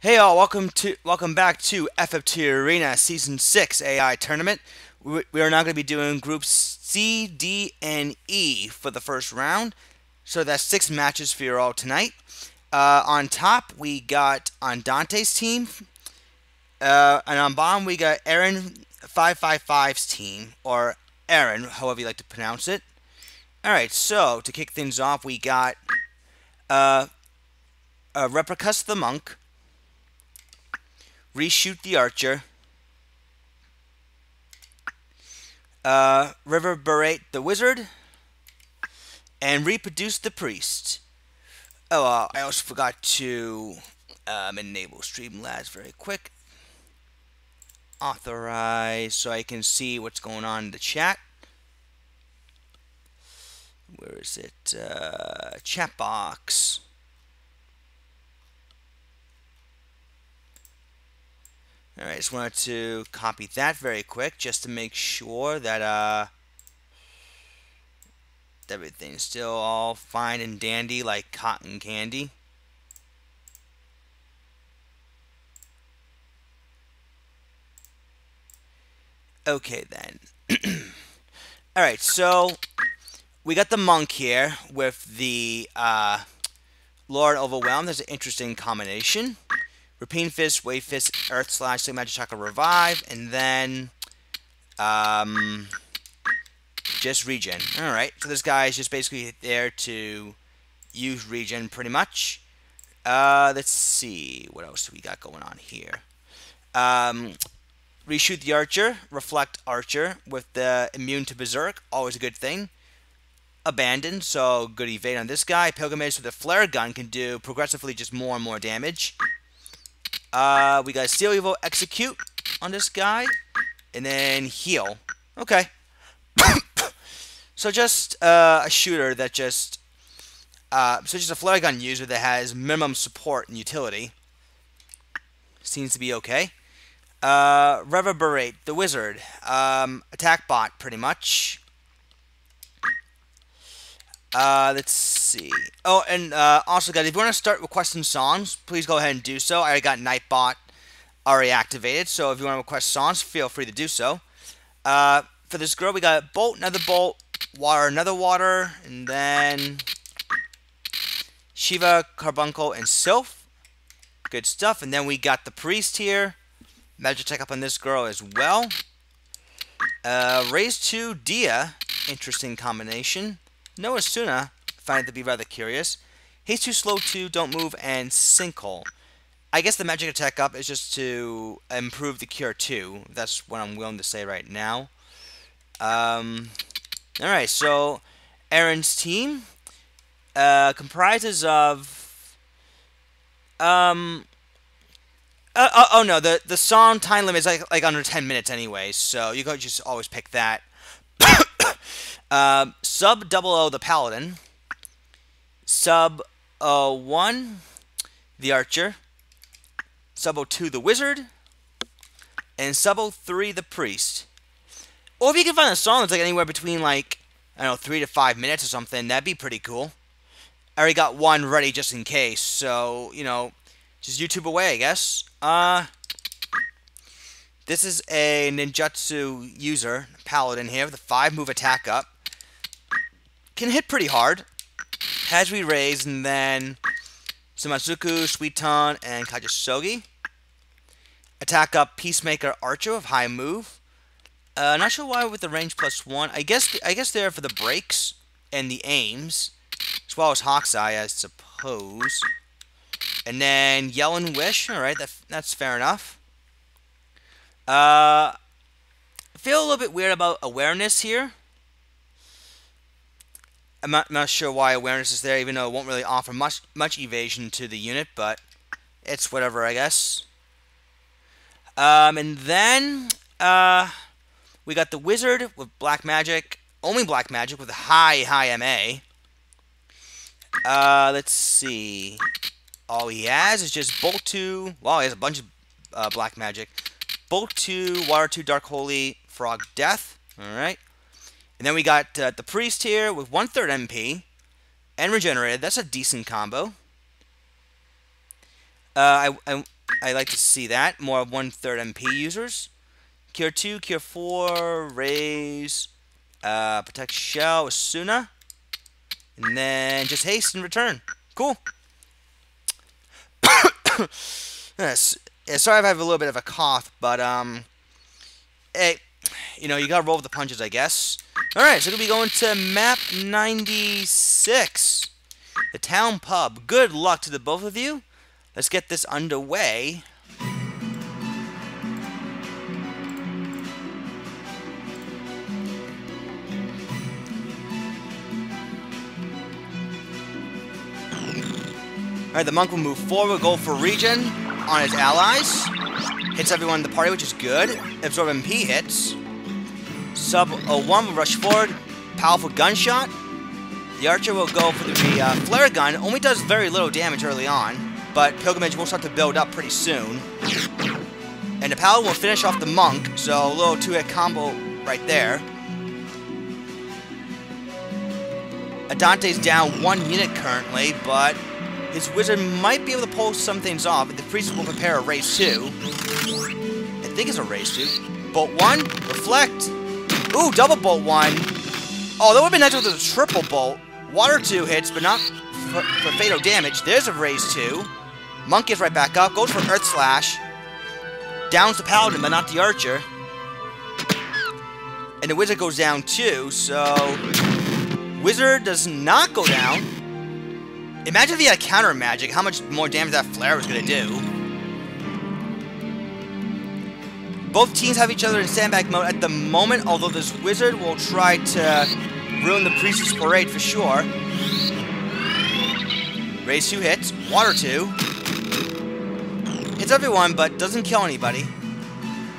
Hey all, welcome to welcome back to FFT Arena Season 6 AI Tournament. We, we are now going to be doing groups C, D, and E for the first round. So that's six matches for you all tonight. Uh, on top, we got Andante's team. Uh, and on bottom, we got Aaron 555's team, or Aaron, however you like to pronounce it. Alright, so to kick things off, we got uh, uh, Replicus the Monk reshoot the archer, uh, reverberate the wizard, and reproduce the priest. Oh, uh, I also forgot to um, enable Streamlabs very quick. Authorize so I can see what's going on in the chat. Where is it? Uh, chat box. Alright, just wanted to copy that very quick just to make sure that uh, everything's still all fine and dandy like cotton candy. Okay then. Alright, so we got the monk here with the uh, Lord Overwhelmed. That's an interesting combination. Rapine Fist, Wave Fist, Earth Slash, Stigma Magic Chakra Revive, and then um, just regen. Alright, so this guy is just basically there to use regen pretty much. Uh, let's see, what else do we got going on here? Um, reshoot the Archer, Reflect Archer with the Immune to Berserk, always a good thing. Abandon, so good evade on this guy. Pilgrimage with the Flare Gun can do progressively just more and more damage. Uh, we got Steel Evil Execute on this guy. And then Heal. Okay. so just uh, a shooter that just... Uh, so just a flare gun user that has minimum support and utility. Seems to be okay. Uh, Reverberate, the wizard. Um, attack bot, pretty much. Uh, let's see. Oh, and uh, also, guys, if you want to start requesting songs, please go ahead and do so. I got Nightbot already activated, so if you want to request songs, feel free to do so. Uh, for this girl, we got Bolt, another Bolt, Water, another Water, and then Shiva, Carbuncle, and Sylph. Good stuff. And then we got the Priest here. Magic check up on this girl as well. Uh, Raise 2, Dia. Interesting combination. No Esuna, find to be rather curious. He's too slow to don't move, and Sinkhole. I guess the magic attack up is just to improve the cure too. That's what I'm willing to say right now. Um, Alright, so Aaron's team uh, comprises of... Um, uh, oh, oh, no, the, the song time limit is like, like under 10 minutes anyway, so you can just always pick that. Uh, sub double O the Paladin. Sub O one the Archer. Sub O two the Wizard. And sub O three the Priest. Or if you can find a song that's like anywhere between like I don't know three to five minutes or something, that'd be pretty cool. I already got one ready just in case, so you know, just YouTube away, I guess. Uh, this is a ninjutsu user, paladin here, with a five move attack up can hit pretty hard. Has we raise and then Sumazuku, Suiton, and Kajisogi. Attack up Peacemaker Archer of high move. Uh, not sure why with the range plus one. I guess I guess they're for the breaks and the aims, as well as Hawk's Eye, I suppose. And then Yell and Wish. All right, that that's fair enough. Uh, I feel a little bit weird about awareness here. I'm not, not sure why awareness is there, even though it won't really offer much much evasion to the unit, but it's whatever, I guess. Um, and then uh, we got the wizard with black magic, only black magic with a high high MA. Uh, let's see. All he has is just bolt two. Wow, he has a bunch of uh, black magic. Bolt two, water two, dark holy, frog death. All right. And then we got uh, the Priest here with one-third MP and Regenerated. That's a decent combo. Uh, I, I, I like to see that. More one-third MP users. Cure 2, Cure 4, Raise, uh, Protect Shell, Esuna. And then just haste and return. Cool. yes. Yeah, sorry if I have a little bit of a cough, but, um, hey, you know, you gotta roll with the punches, I guess. Alright, so we're gonna be going to map 96. The town pub. Good luck to the both of you. Let's get this underway. Alright, the monk will move forward, go for regen on his allies. Hits everyone in the party, which is good. Absorb MP hits. Sub 01 will rush forward. Powerful gunshot. The archer will go for the uh, flare gun. Only does very little damage early on, but pilgrimage will start to build up pretty soon. And the paladin will finish off the monk, so a little two-hit combo right there. Andante's down one unit currently, but his wizard might be able to pull some things off, the priest will prepare a raise 2. I think it's a raise 2. Bolt 1, reflect. Ooh, double bolt 1. Oh, that would have been nice with a triple bolt. Water 2 hits, but not for, for fatal damage. There's a raise 2. Monk gets right back up, goes for Earth Slash. Downs the Paladin, but not the Archer. And the Wizard goes down too, so... Wizard does not go down. Imagine if he had counter magic, how much more damage that flare was going to do. Both teams have each other in sandbag mode at the moment, although this wizard will try to ruin the priest's parade for sure. Raise two hits, water two. Hits everyone, but doesn't kill anybody.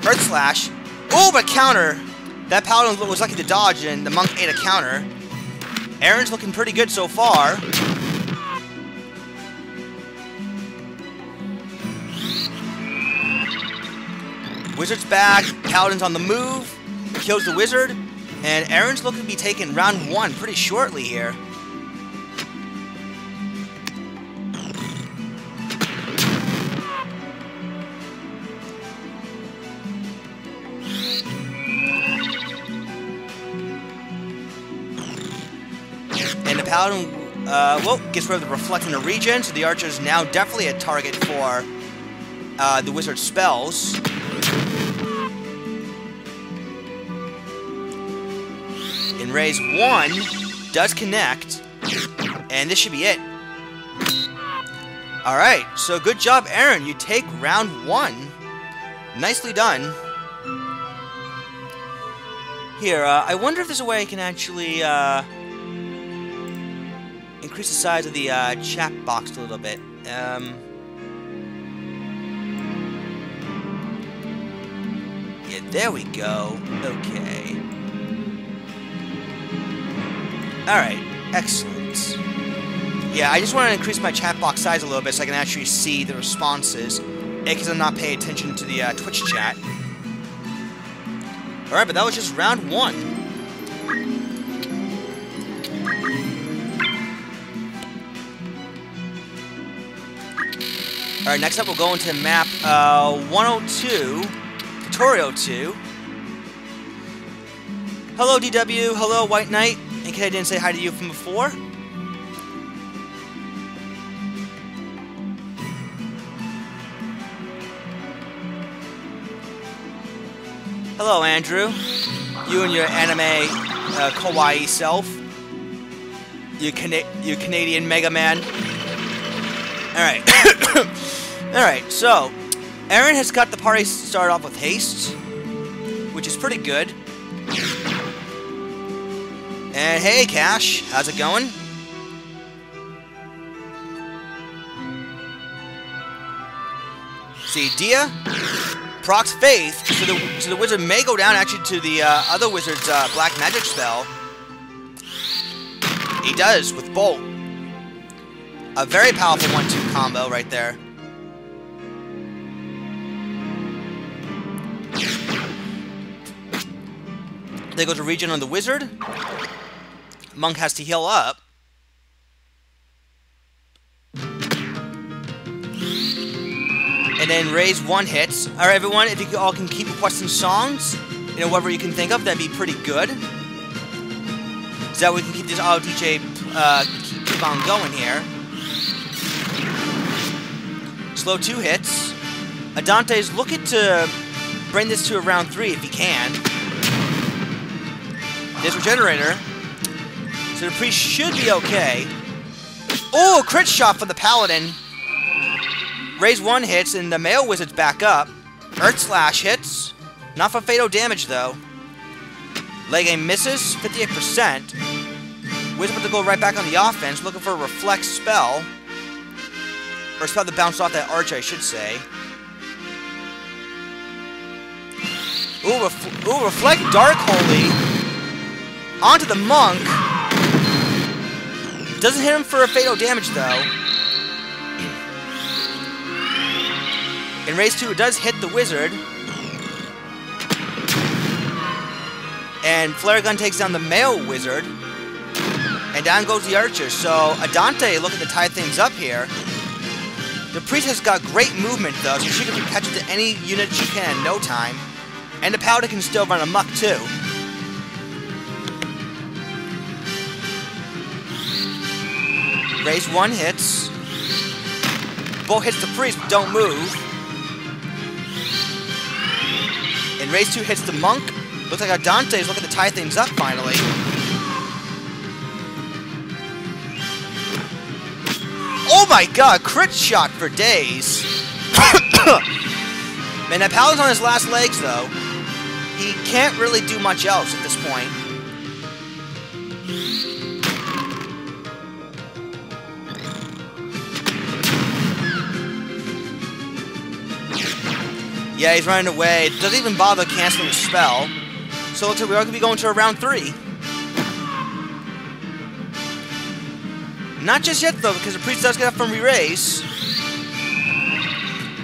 Earth Slash. Oh, but counter! That paladin was lucky to dodge, and the monk ate a counter. Aaron's looking pretty good so far. Wizard's back, Paladin's on the move, kills the Wizard, and Aaron's looking to be taking round one pretty shortly here. And the Paladin, uh, well, gets rid of the Reflecting the Regen, so the Archer is now definitely a target for uh, the Wizard's spells. Raise one does connect, and this should be it. Alright, so good job, Aaron. You take round one. Nicely done. Here, uh, I wonder if there's a way I can actually uh, increase the size of the uh, chat box a little bit. Um, yeah, there we go. Okay. Alright, excellent. Yeah, I just want to increase my chat box size a little bit so I can actually see the responses. Because I'm not paying attention to the uh, Twitch chat. Alright, but that was just round one. Alright, next up we'll go into map uh, 102, Tutorial 2. Hello, DW. Hello, White Knight. Case I didn't say hi to you from before. Hello, Andrew. You and your anime uh, kawaii self. You, Cana you Canadian Mega Man. Alright. Alright, so, Aaron has got the party started off with haste, which is pretty good. And hey, Cash, how's it going? See, Dia procs Faith, so the, so the wizard may go down actually to the uh, other wizard's uh, black magic spell. He does, with Bolt. A very powerful 1-2 combo right there. There goes a regen on the wizard. Monk has to heal up. And then raise one hits. Alright, everyone, if you all can keep requesting songs, you know, whatever you can think of, that'd be pretty good. So that we can keep this auto DJ uh, keep on going here. Slow two hits. Andante's looking to bring this to a round three if he can. This Regenerator. So the Priest should be okay. Oh, crit shot for the Paladin. Raise one hits, and the Male Wizard's back up. Earth Slash hits. Not for fatal damage, though. Leg misses, 58%. Wizard about to go right back on the offense, looking for a Reflect spell. Or a spell to bounce off that arch, I should say. Ooh, ref ooh Reflect Dark Holy. Onto the Monk. Doesn't hit him for a fatal damage, though. In race 2, it does hit the Wizard. And Flare Gun takes down the male Wizard. And down goes the Archer. So, Andante looking to tie things up here. The Priest has got great movement, though, so she can catch it to any unit she can in no time. And the Paladin can still run amok, too. Raise one hits. Bolt hits the priest, don't move. And raise two hits the monk. Looks like Andante is looking to tie things up finally. Oh my god, crit shot for days. Man, that Paladin's on his last legs though. He can't really do much else at this point. Yeah, he's running away. Doesn't even bother canceling the spell. So it looks like we are going to be going to a round three. Not just yet, though, because the priest does get up from re-raise.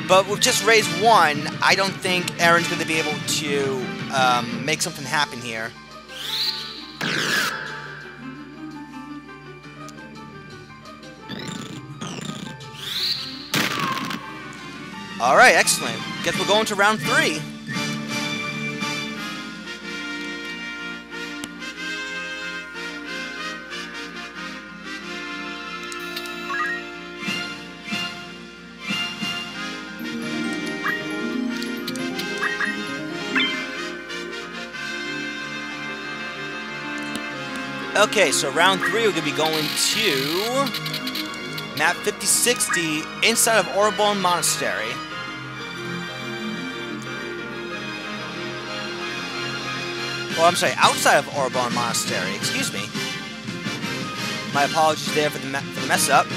But with just raise one, I don't think Aaron's going to be able to um, make something happen here. Alright, excellent. Guess we're going to round three. Okay, so round three, we're going to be going to map 5060 inside of Orbonne Monastery. Well, I'm sorry, outside of Orbonne Monastery, excuse me. My apologies there for the, for the mess up.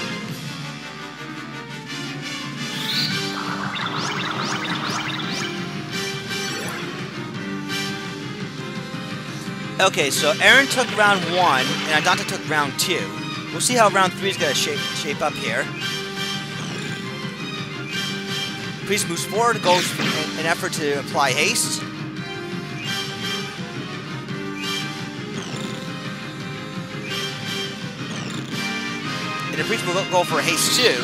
Okay, so Aaron took round one, and Andante took round two. We'll see how round three is going to shape, shape up here. Priest moves forward, goes in an effort to apply haste. And the Priest will go for a haste too.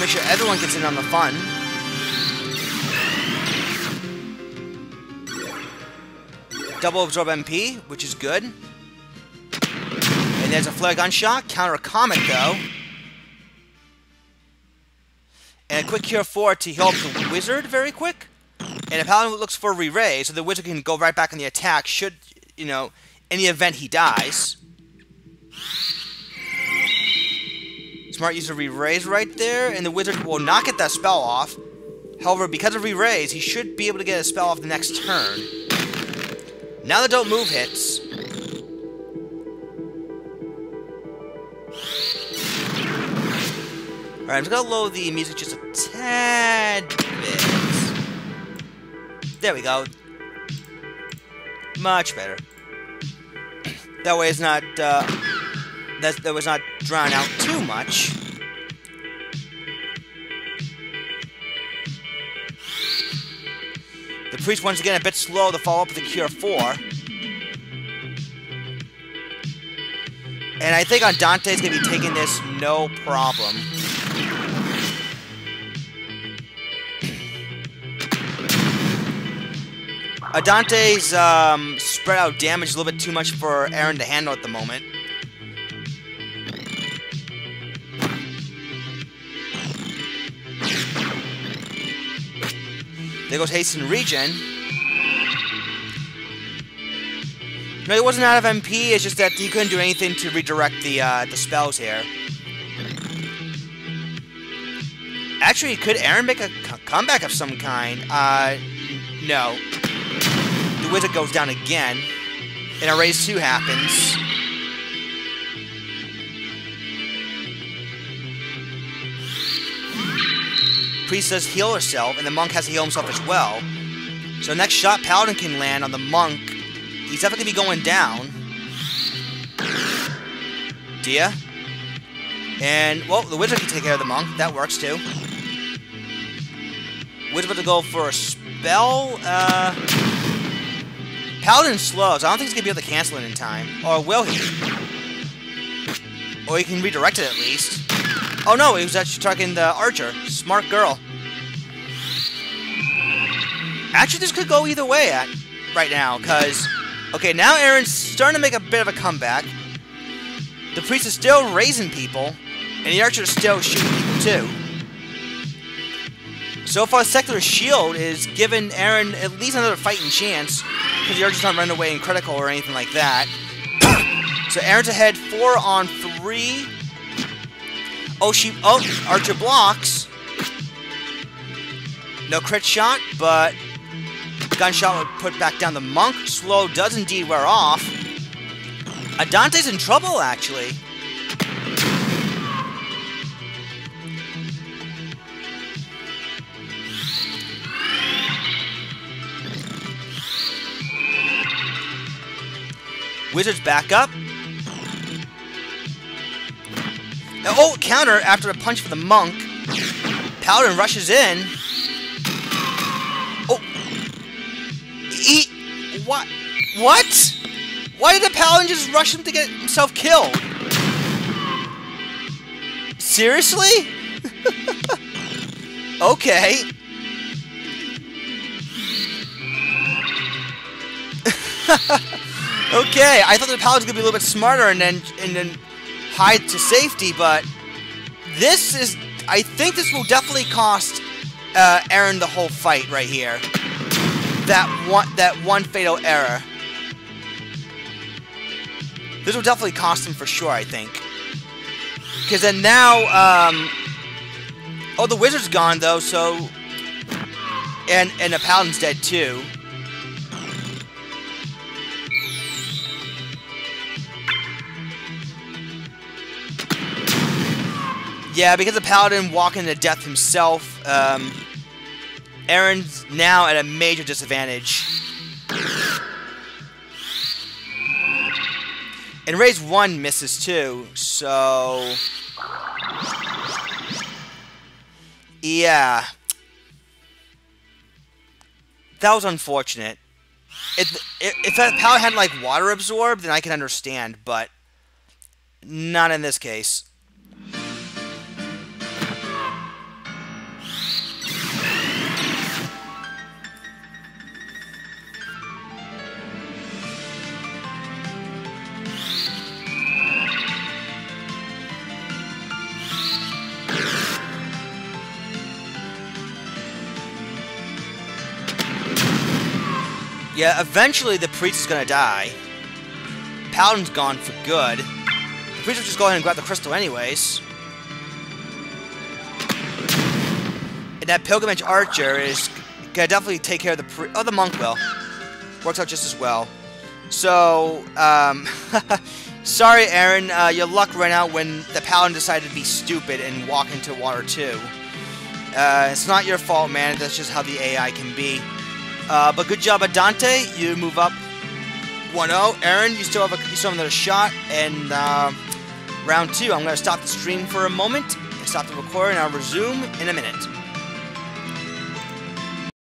Make sure everyone gets in on the fun. Double absorb MP, which is good. And there's a flare gun shot. Counter comet though. And a quick cure 4 to heal the wizard very quick. And a paladin looks for re-ray, so the wizard can go right back on the attack should, you know, any event he dies. Smart use of re-raise right there, and the wizard will not get that spell off. However, because of re-raise, he should be able to get a spell off the next turn. Now the don't move hits. Alright, I'm just gonna lower the music just a tad bit. There we go. Much better. That way it's not, uh, that, that was not drawn out too much. The priest once again a bit slow to follow up with the cure four. And I think Andante's gonna be taking this no problem. Andante's um, spread out damage a little bit too much for Aaron to handle at the moment. There goes Hasten Regen. No, he wasn't out of MP, it's just that he couldn't do anything to redirect the, uh, the spells here. Actually, could Aaron make a comeback of some kind? Uh, no. The wizard goes down again, and a raise 2 happens. Priest does heal herself, and the monk has to heal himself as well. So next shot Paladin can land on the monk. He's definitely going to be going down. Dia. And, well, the wizard can take care of the monk. That works, too. Wizard about to go for a spell. Uh, Paladin slows. I don't think he's going to be able to cancel it in time. Or will he? Or he can redirect it at least. Oh no, he was actually talking the archer. Smart girl. Actually, this could go either way at right now, because... Okay, now Aaron's starting to make a bit of a comeback. The priest is still raising people, and the archer is still shooting people too. So far, Secular Shield is giving Aaron at least another fighting chance, because the archer's not running away in critical or anything like that. so Aaron's ahead four on three. Oh, she. Oh, Archer blocks. No crit shot, but gunshot would put back down the monk. Slow does indeed wear off. Andante's in trouble, actually. Wizards back up. Oh, counter after a punch for the monk. Paladin rushes in. Oh. He... What? What? Why did the Paladin just rush him to get himself killed? Seriously? okay. okay, I thought the Paladin was gonna be a little bit smarter and then and then hide to safety, but this is... I think this will definitely cost uh, Aaron the whole fight right here. That one, that one fatal error. This will definitely cost him for sure, I think. Because then now, um... Oh, the wizard's gone, though, so... And, and the paladin's dead, too. Yeah, because the Paladin walking to death himself, um, Aaron's now at a major disadvantage. And raise 1 misses too, so... Yeah. That was unfortunate. If, if that Paladin had, like, water absorbed, then I can understand, but... Not in this case. Yeah, eventually the priest is gonna die. Paladin's gone for good. The priest will just go ahead and grab the crystal anyways. And that pilgrimage archer is gonna definitely take care of the pri- Oh, the monk will. Works out just as well. So, um... sorry, Aaron. Uh, your luck ran out when the paladin decided to be stupid and walk into water too. Uh, it's not your fault, man. That's just how the AI can be. Uh, but good job, Andante. You move up 1-0. Aaron, you still have a, you still have another shot. And uh, round two, I'm going to stop the stream for a moment. And stop the recording. I'll resume in a minute.